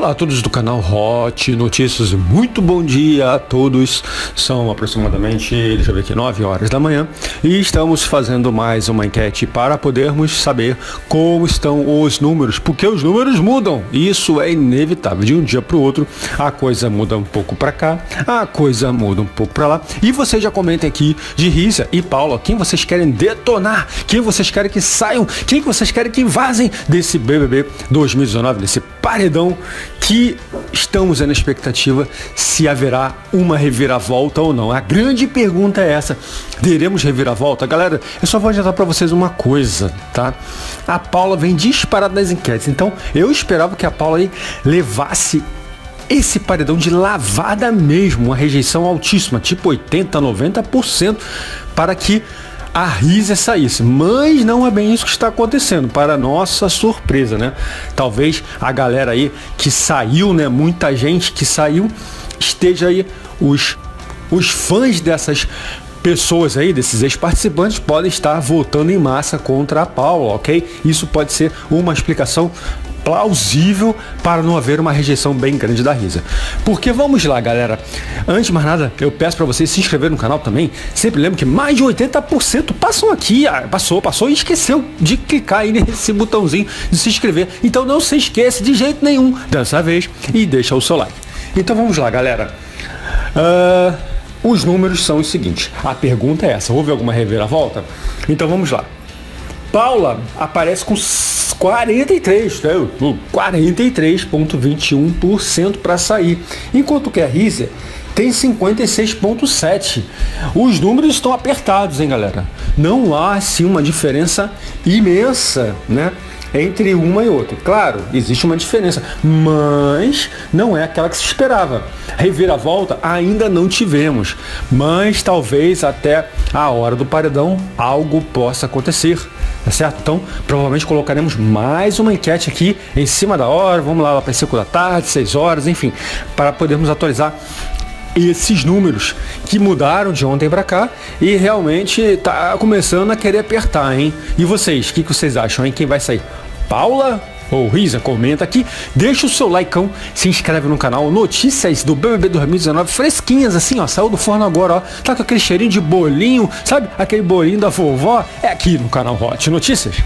Olá a todos do canal Hot Notícias, muito bom dia a todos. São aproximadamente, deixa eu ver aqui, 9 horas da manhã e estamos fazendo mais uma enquete para podermos saber como estão os números, porque os números mudam. Isso é inevitável. De um dia para o outro, a coisa muda um pouco para cá, a coisa muda um pouco para lá. E vocês já comentem aqui de Risa e Paula, quem vocês querem detonar, quem vocês querem que saiam, quem vocês querem que vazem desse BBB 2019, desse paredão que estamos na expectativa se haverá uma reviravolta ou não. A grande pergunta é essa: teremos reviravolta? Galera, eu só vou adiantar para vocês uma coisa, tá? A Paula vem disparada nas enquetes, então eu esperava que a Paula aí levasse esse paredão de lavada mesmo, uma rejeição altíssima, tipo 80, 90%, para que a Risa saísse. Mas não é bem isso que está acontecendo, para nossa surpresa, né? Talvez a galera aí que saiu, né? Muita gente que saiu, esteja aí os, os fãs dessas pessoas aí, desses ex-participantes, podem estar votando em massa contra a Paula, ok? Isso pode ser uma explicação plausível para não haver uma rejeição bem grande da Risa. Porque vamos lá, galera. Antes de mais nada, eu peço para vocês se inscrever no canal também. Sempre lembro que mais de 80% passam aqui, ah, passou, passou e esqueceu de clicar aí nesse botãozinho de se inscrever. Então não se esqueça de jeito nenhum dessa vez e deixa o seu like. Então vamos lá, galera. Uh, os números são os seguintes. A pergunta é essa: houve alguma reviravolta? Então vamos lá. Paula aparece com 43, 43,21% para sair, enquanto que a Risa tem 56,7. Os números estão apertados, hein, galera? Não há assim uma diferença imensa, né? entre uma e outra. Claro, existe uma diferença, mas não é aquela que se esperava. Reviravolta ainda não tivemos, mas talvez até a hora do paredão algo possa acontecer. Tá certo? Então, provavelmente colocaremos mais uma enquete aqui em cima da hora. Vamos lá, lá para 5 da tarde, 6 horas, enfim, para podermos atualizar esses números que mudaram de ontem para cá e realmente tá começando a querer apertar, hein? E vocês, o que, que vocês acham, hein? Quem vai sair? Paula ou Risa, comenta aqui, deixa o seu likeão, se inscreve no canal, notícias do BBB 2019 fresquinhas assim, ó, saiu do forno agora, ó, tá com aquele cheirinho de bolinho, sabe? Aquele bolinho da vovó, é aqui no canal Hot Notícias.